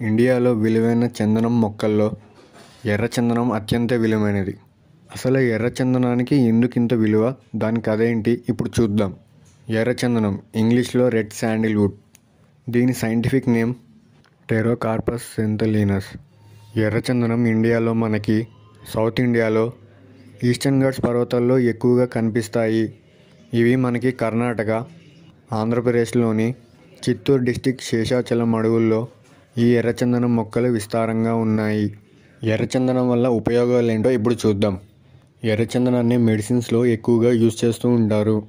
ఇండియాలో విలువైన చందనం మొక్కల్లో ఎర్ర చందనం అత్యంత విలువైనది. అసలు ఎర్ర చందనానికి ఎందుకింత విలువ? దాని కథ ఏంటి? ఇప్పుడు చూద్దాం. ఎర్ర చందనం ఇంగ్లీష్లో రెడ్ శాండిల్వుడ్. దీని సైంటిఫిక్ నేమ్ టెరోకార్పస్ సెంతలీనస్. ఎర్రచందనం ఇండియాలో మనకి సౌత్ ఇండియాలో ఈస్టర్న్ ఘాట్స్ పర్వతాల్లో ఎక్కువగా కనిపిస్తాయి. ఇవి మనకి కర్ణాటక ఆంధ్రప్రదేశ్లోని చిత్తూరు డిస్టిక్ శేషాచలం అడవుల్లో ఈ ఎర్రచందనం మొక్కలు విస్తారంగా ఉన్నాయి. ఎర్రచందనం వల్ల ఉపయోగాలు ఏంటో ఇప్పుడు చూద్దాం. ఎర్రచందనాన్ని మెడిసిన్స్లో ఎక్కువగా యూజ్ చేస్తూ ఉంటారు.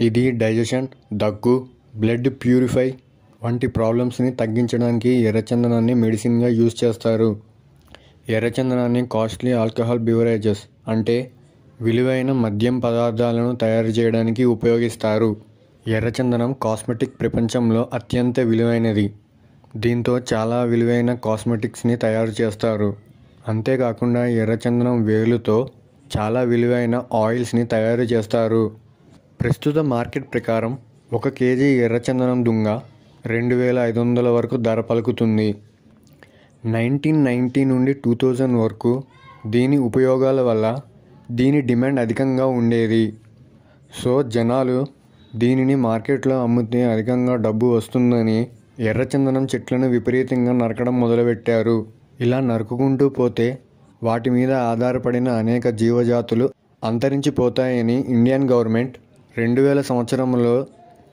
ఇది డైజెషన్ దగ్గు బ్లడ్ ప్యూరిఫై వంటి ప్రాబ్లమ్స్ని తగ్గించడానికి ఎర్రచందనాన్ని మెడిసిన్గా యూజ్ చేస్తారు. ఎర్రచందనాన్ని కాస్ట్లీ ఆల్కహాల్ బివరేజెస్ అంటే విలువైన మద్యం పదార్థాలను తయారు చేయడానికి ఉపయోగిస్తారు. ఎర్రచందనం కాస్మెటిక్ ప్రపంచంలో అత్యంత విలువైనది. దీంతో చాలా విలువైన కాస్మెటిక్స్ని తయారు చేస్తారు. అంతేకాకుండా ఎర్రచందనం వేలుతో చాలా విలువైన ఆయిల్స్ని తయారు చేస్తారు. ప్రస్తుత మార్కెట్ ప్రకారం ఒక కేజీ ఎర్రచందనం దుంగ రెండు వేల ఐదు వందల వరకు ధర పలుకుతుంది. నైన్టీన్ నైంటీ నుండి టూ థౌజండ్ వరకు దీని ఉపయోగాల వల్ల దీని డిమాండ్ అధికంగా ఉండేది. సో జనాలు దీనిని మార్కెట్లో అమ్మితే అధికంగా డబ్బు వస్తుందని ఎర్రచందనం చెట్లను విపరీతంగా నరకడం మొదలుపెట్టారు. ఇలా నరుకుకుంటూ పోతే వాటి మీద ఆధారపడిన అనేక జీవజాతులు అంతరించిపోతాయని ఇండియన్ గవర్నమెంట్ రెండు వేల సంవత్సరంలో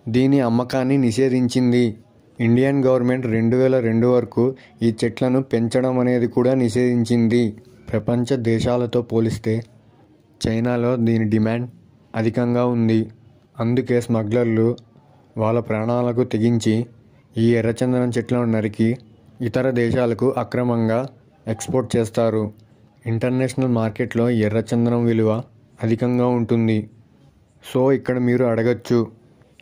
దీని అమ్మకాన్ని నిషేధించింది. ఇండియన్ గవర్నమెంట్ రెండు వేల రెండు వరకు ఈ చెట్లను పెంచడం అనేది కూడా నిషేధించింది. ప్రపంచ దేశాలతో పోలిస్తే చైనాలో దీని డిమాండ్ అధికంగా ఉంది. అందుకే స్మగ్లర్లు వాళ్ళ ప్రాణాలకు తెగించి ఈ ఎర్రచందనం చెట్లను నరికి ఇతర దేశాలకు అక్రమంగా ఎక్స్పోర్ట్ చేస్తారు. ఇంటర్నేషనల్ మార్కెట్లో ఎర్రచందనం విలువ అధికంగా ఉంటుంది. సో ఇక్కడ మీరు అడగచ్చు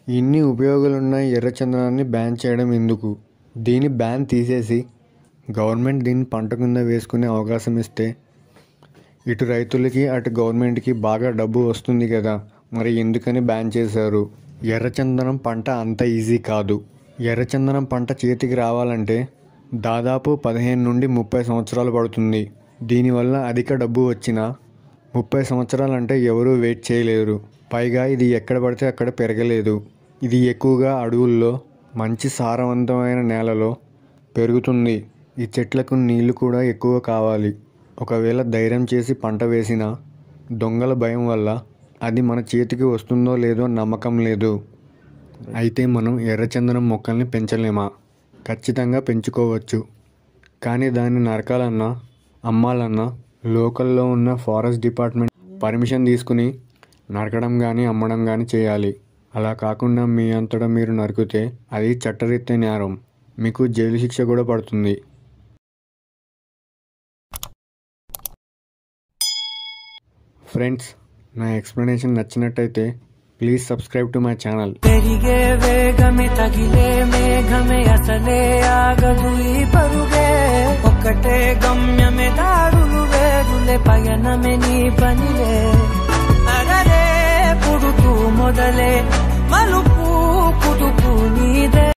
ఇన్ని ఉపయోగాలున్న ఎర్రచందనాన్ని బ్యాన్ చేయడం ఎందుకు? దీని బ్యాన్ తీసేసి గవర్నమెంట్ దీన్ని పంట కింద వేసుకునే అవకాశం ఇస్తే ఇటు రైతులకి అటు గవర్నమెంట్కి బాగా డబ్బు వస్తుంది కదా. మరి ఎందుకని బ్యాన్ చేశారు? ఎర్రచందనం పంట అంత ఈజీ కాదు. ఎర్రచందనం పంట చేతికి రావాలంటే దాదాపు పదిహేను నుండి ముప్పై సంవత్సరాలు పడుతుంది. దీనివల్ల అధిక డబ్బు వచ్చినా ముప్పై సంవత్సరాలు అంటే ఎవరూ వెయిట్ చేయలేరు. పైగా ఇది ఎక్కడ పడితే అక్కడ పెరగలేదు. ఇది ఎక్కువగా అడవుల్లో మంచి సారవంతమైన నేలలో పెరుగుతుంది. ఈ చెట్లకు నీళ్ళు కూడా ఎక్కువ కావాలి. ఒకవేళ ధైర్యం చేసి పంట వేసినా దొంగల భయం వల్ల అది మన చేతికి వస్తుందో లేదో నమ్మకం లేదు. అయితే మనం ఎర్రచందనం మొక్కల్ని పెంచలేమా? ఖచ్చితంగా పెంచుకోవచ్చు. కానీ దాన్ని నరకాలన్నా అమ్మాలన్నా లోకల్లో ఉన్న ఫారెస్ట్ డిపార్ట్మెంట్ పర్మిషన్ తీసుకుని నరకడం కానీ అమ్మడం కానీ చేయాలి. అలా కాకుండా మీ అంతటా మీరు నరికితే అది చట్టరీత్యా నేరం మీకు జైలు శిక్ష కూడా పడుతుంది. ఫ్రెండ్స్ నా ఎక్స్ప్లెనేషన్ నచ్చినట్టయితే please subscribe to my channel పెరిగే వేగమే తగిలే మేఘమే అసలే ఆగదు ఈ పరుగే. ఒక్కటే గమ్యమే దారులు వేరులే పయనమే నీ పనిలే.